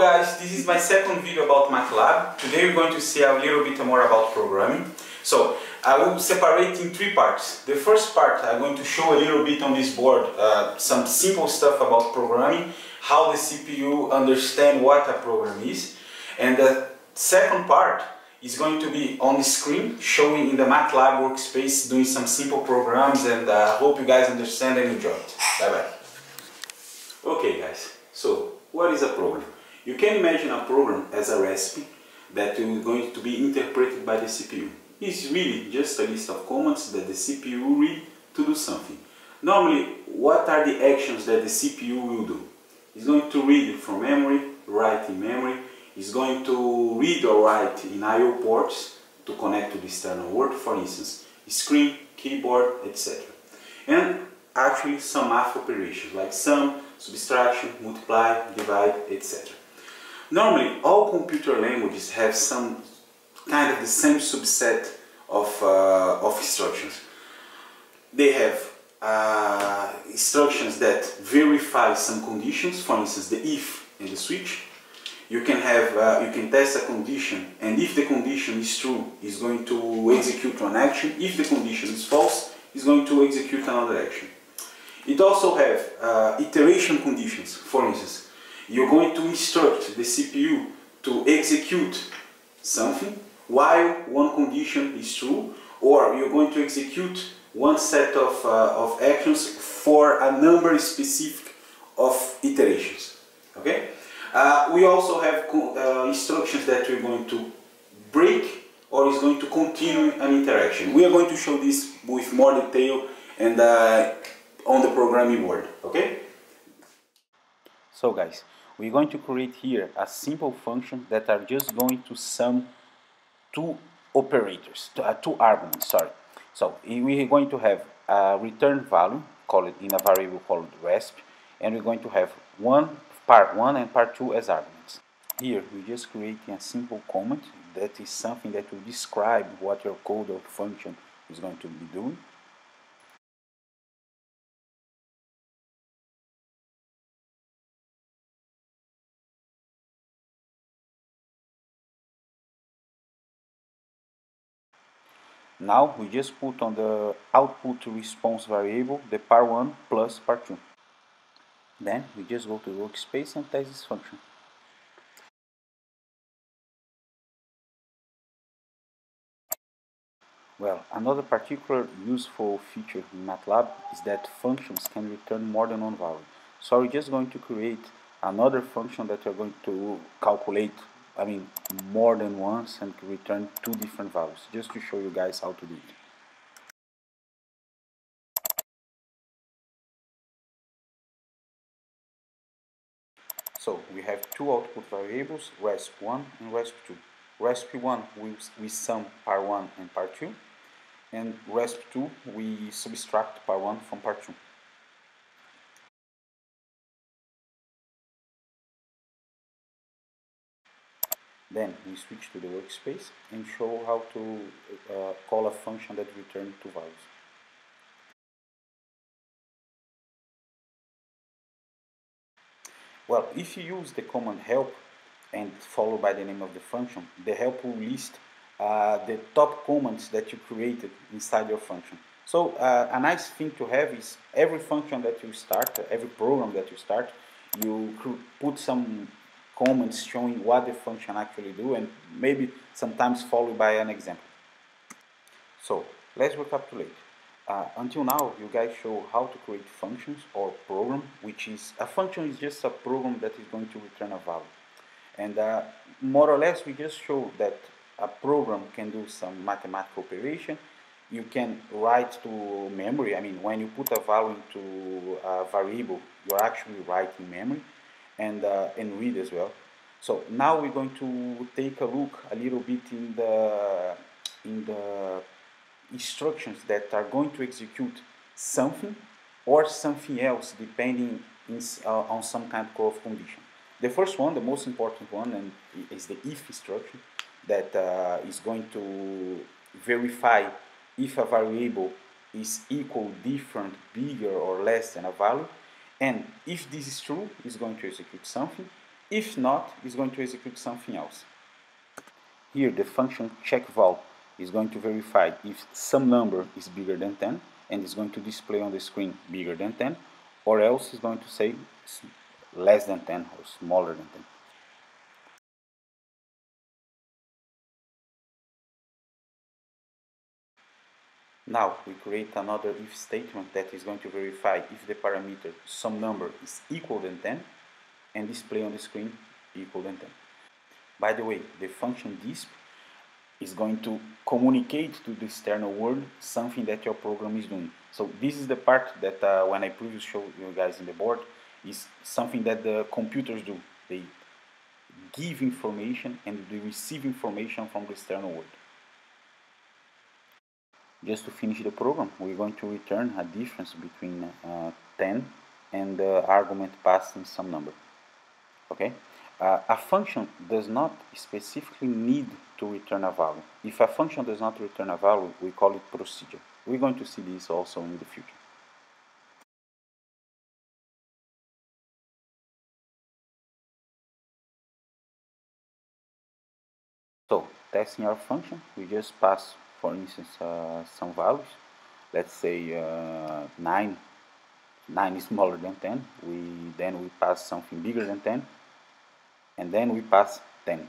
guys, this is my second video about MATLAB. Today we're going to see a little bit more about programming. So I will separate in three parts. The first part I'm going to show a little bit on this board uh, some simple stuff about programming, how the CPU understand what a program is. And the second part is going to be on the screen showing in the MATLAB workspace doing some simple programs and I uh, hope you guys understand and enjoy it. Bye bye. Okay guys, so what is a program? You can imagine a program as a recipe that is going to be interpreted by the CPU. It's really just a list of commands that the CPU read to do something. Normally, what are the actions that the CPU will do? It's going to read from memory, write in memory, it's going to read or write in I.O. ports to connect to the external world, for instance, screen, keyboard, etc. And actually some math operations like sum, subtraction, multiply, divide, etc. Normally, all computer languages have some kind of the same subset of, uh, of instructions. They have uh, instructions that verify some conditions, for instance, the if and the switch. You can have, uh, you can test a condition, and if the condition is true, it's going to execute one action. If the condition is false, it's going to execute another action. It also have uh, iteration conditions, for instance you're going to instruct the CPU to execute something while one condition is true or you're going to execute one set of, uh, of actions for a number specific of iterations okay? Uh, we also have uh, instructions that we're going to break or is going to continue an interaction. We are going to show this with more detail and uh, on the programming board okay? So guys we're going to create here a simple function that are just going to sum two operators, uh, two arguments, sorry. So we're going to have a return value called in a variable called resp and we're going to have one part 1 and part 2 as arguments. Here we're just creating a simple comment that is something that will describe what your code or function is going to be doing Now we just put on the output response variable the par1 plus par2. Then we just go to workspace and test this function. Well, another particular useful feature in MATLAB is that functions can return more than one value. So we're just going to create another function that we're going to calculate I mean more than once and return two different values just to show you guys how to do it. So we have two output variables, resp1 and resp2. resp1 we, we sum par1 and par2 and resp2 we subtract par1 from par2. Then we switch to the workspace and show how to uh, call a function that returns two values. Well, if you use the command help and followed by the name of the function, the help will list uh, the top commands that you created inside your function. So uh, a nice thing to have is every function that you start, every program that you start, you put some comments showing what the function actually do and maybe sometimes followed by an example. So let's recapitulate. Uh, until now you guys show how to create functions or program which is a function is just a program that is going to return a value and uh, more or less we just show that a program can do some mathematical operation you can write to memory I mean when you put a value into a variable you're actually writing memory and, uh, and read as well. So now we're going to take a look a little bit in the, in the instructions that are going to execute something or something else depending in, uh, on some kind of condition. The first one, the most important one, and is the if instruction that uh, is going to verify if a variable is equal, different, bigger or less than a value and if this is true, it's going to execute something. If not, it's going to execute something else. Here the function checkVal is going to verify if some number is bigger than 10 and it's going to display on the screen bigger than 10 or else it's going to say less than 10 or smaller than 10. Now we create another if statement that is going to verify if the parameter some number is equal than 10 and display on the screen equal than 10. By the way, the function disp is going to communicate to the external world something that your program is doing. So this is the part that uh, when I previously showed you guys in the board is something that the computers do. They give information and they receive information from the external world. Just to finish the program, we're going to return a difference between uh, 10 and the argument passed in some number. Okay? Uh, a function does not specifically need to return a value. If a function does not return a value, we call it procedure. We're going to see this also in the future. So, testing our function, we just pass, for instance, uh, some values. Let's say uh, 9, 9 is smaller than 10. We Then we pass something bigger than 10 and then we pass 10.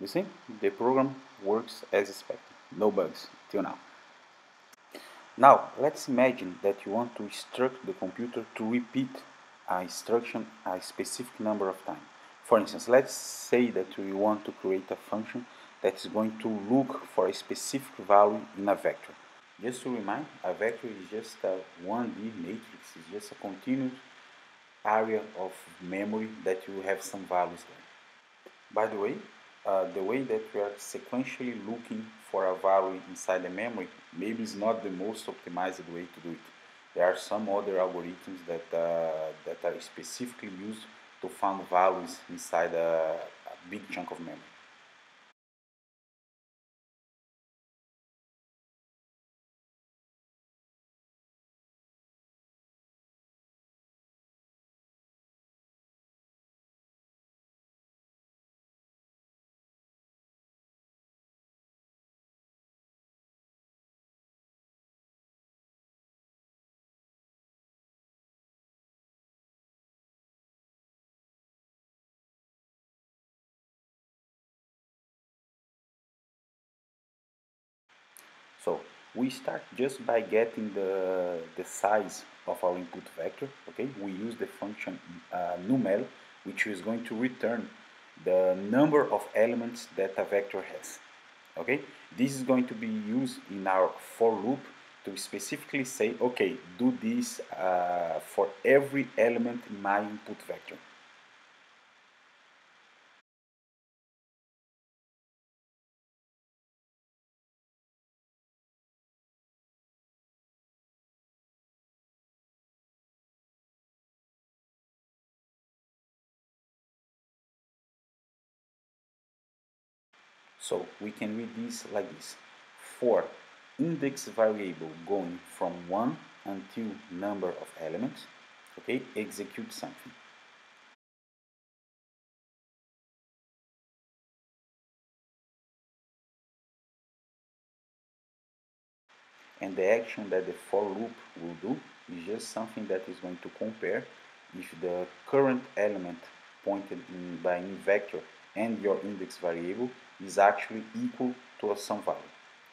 You see, the program works as expected, no bugs till now. Now, let's imagine that you want to instruct the computer to repeat a instruction a specific number of times. For instance, let's say that we want to create a function that is going to look for a specific value in a vector. Just to remind, a vector is just a 1D matrix, it's just a continuous area of memory that you have some values there. By the way, uh, the way that we are sequentially looking for a value inside the memory maybe is not the most optimized way to do it. There are some other algorithms that, uh, that are specifically used to find values inside a, a big chunk of memory. We start just by getting the, the size of our input vector, okay? We use the function uh, numel, which is going to return the number of elements that a vector has, okay? This is going to be used in our for loop to specifically say, okay, do this uh, for every element in my input vector. So we can read this like this. For index variable going from 1 until number of elements, okay, execute something. And the action that the for loop will do is just something that is going to compare if the current element pointed in by in vector and your index variable is actually equal to some value.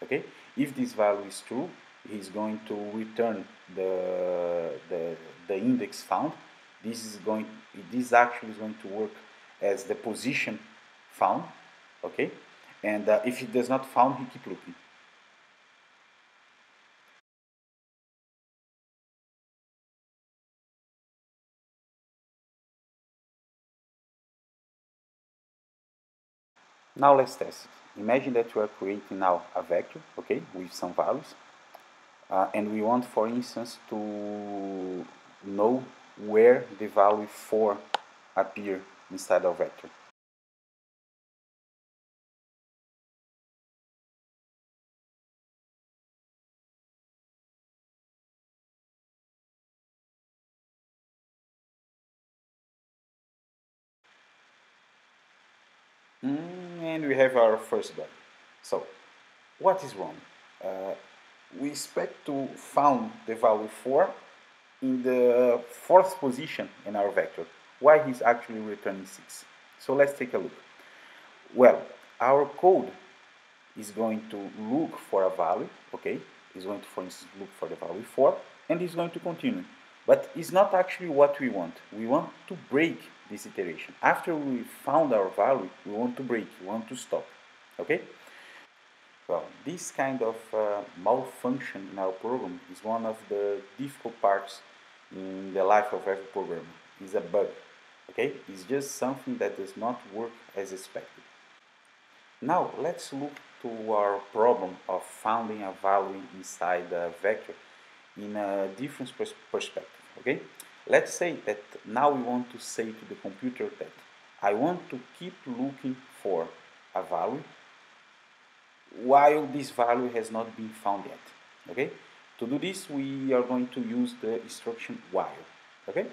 Okay? If this value is true, he's going to return the, the, the index found. This is going this actually is going to work as the position found. Okay? And uh, if it does not found, he keep looking. Now let's test. Imagine that you are creating now a vector, okay, with some values. Uh, and we want, for instance, to know where the value 4 appear inside our vector. Mm, and we have our first bug. So, what is wrong? Uh, we expect to found the value 4 in the fourth position in our vector. Why he's actually returning 6? So let's take a look. Well, our code is going to look for a value, okay? Is going to, for instance, look for the value 4, and is going to continue. But it's not actually what we want. We want to break this iteration. After we found our value, we want to break, we want to stop, okay? Well, this kind of uh, malfunction in our program is one of the difficult parts in the life of every programmer. It's a bug, okay? It's just something that does not work as expected. Now, let's look to our problem of finding a value inside a vector in a different pers perspective, okay? Let's say that now we want to say to the computer that I want to keep looking for a value while this value has not been found yet. Okay? To do this, we are going to use the instruction while. Okay?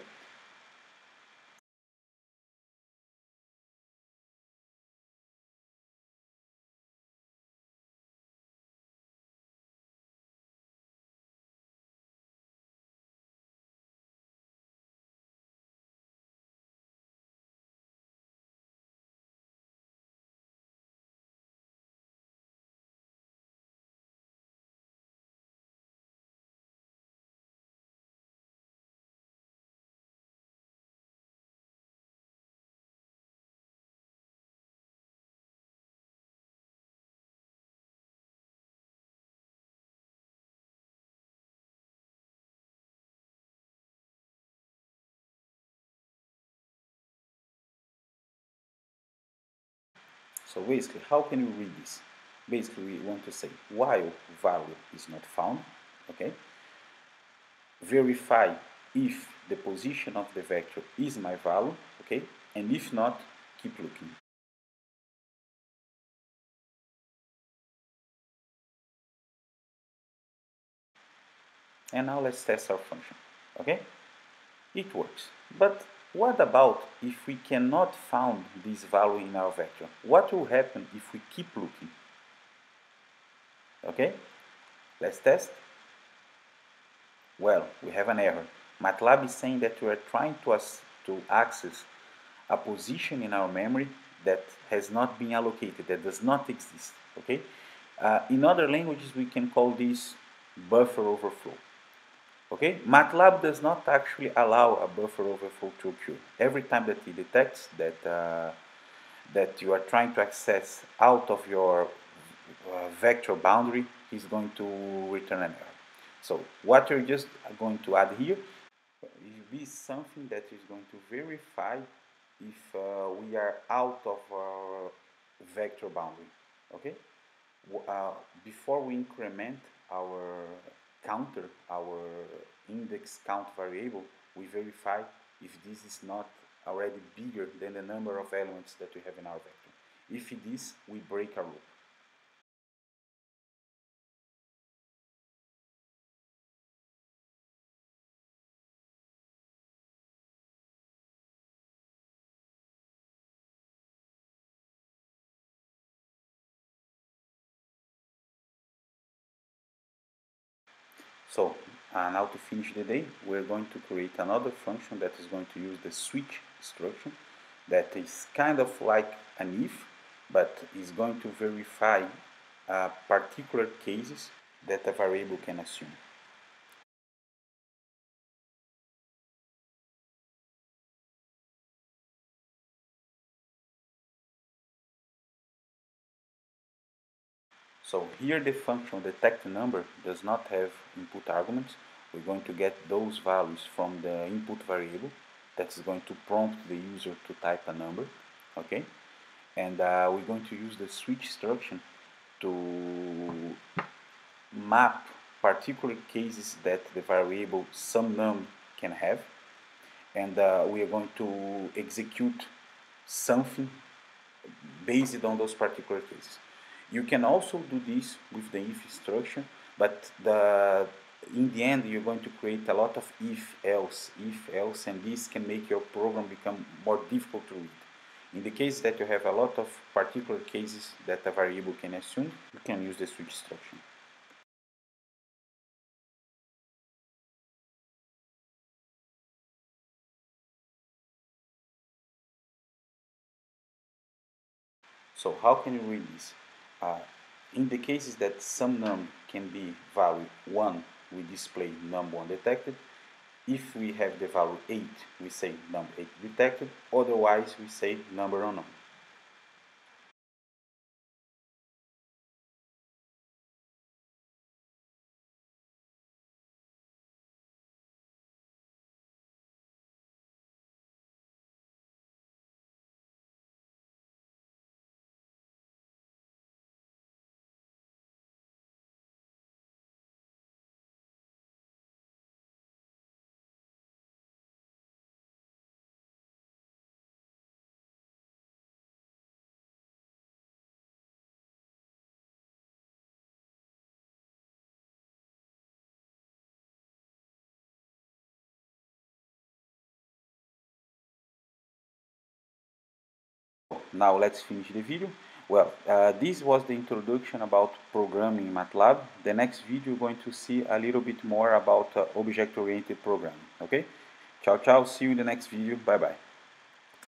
So basically, how can we read this? Basically, we want to say while value is not found, okay? Verify if the position of the vector is my value, okay? And if not, keep looking. And now let's test our function, okay? It works, but what about if we cannot find this value in our vector? What will happen if we keep looking? Okay, let's test. Well, we have an error. MATLAB is saying that we are trying to, to access a position in our memory that has not been allocated, that does not exist. Okay. Uh, in other languages, we can call this buffer overflow. Okay, MATLAB does not actually allow a buffer overflow to occur. Every time that it detects that uh, that you are trying to access out of your uh, vector boundary, he's going to return an error. So what you're just going to add here is something that is going to verify if uh, we are out of our vector boundary. Okay, uh, before we increment our counter our index count variable, we verify if this is not already bigger than the number of elements that we have in our vector. If it is, we break a loop. So uh, now to finish the day, we're going to create another function that is going to use the switch instruction that is kind of like an if, but is going to verify uh, particular cases that a variable can assume. So here the function detect number does not have input arguments. We're going to get those values from the input variable that is going to prompt the user to type a number. Okay, and uh, we're going to use the switch instruction to map particular cases that the variable some num can have and uh, we are going to execute something based on those particular cases. You can also do this with the if instruction, but the, in the end you're going to create a lot of if else, if else, and this can make your program become more difficult to read. In the case that you have a lot of particular cases that a variable can assume, you can use the switch instruction. So how can you read this? Uh, in the cases that some num can be value 1, we display num1 detected. If we have the value 8, we say num8 detected. Otherwise, we say number unknown. Now let's finish the video. Well, uh, this was the introduction about programming in MATLAB. The next video you're going to see a little bit more about uh, object-oriented programming. Okay? Ciao, ciao. See you in the next video. Bye-bye.